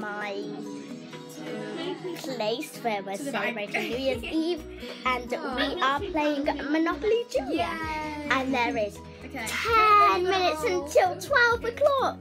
my place where we're celebrating. New Year's Eve, and Oh, we are playing Monopoly Junior. Yay. And there is Okay. 10 minutes until 12 o'clock.